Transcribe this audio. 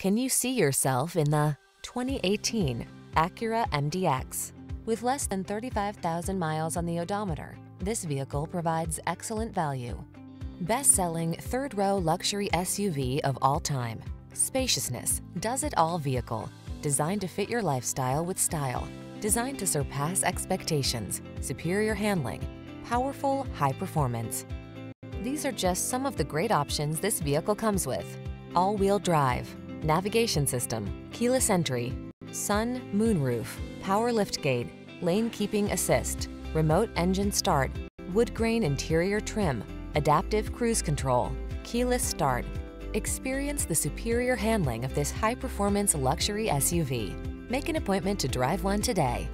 Can you see yourself in the 2018 Acura MDX? With less than 35,000 miles on the odometer, this vehicle provides excellent value. Best-selling third-row luxury SUV of all time. Spaciousness, does-it-all vehicle. Designed to fit your lifestyle with style. Designed to surpass expectations. Superior handling. Powerful, high performance. These are just some of the great options this vehicle comes with. All-wheel drive, navigation system, keyless entry, sun, moonroof, power liftgate, lane keeping assist, remote engine start, wood grain interior trim, adaptive cruise control, keyless start. Experience the superior handling of this high-performance luxury SUV. Make an appointment to drive one today.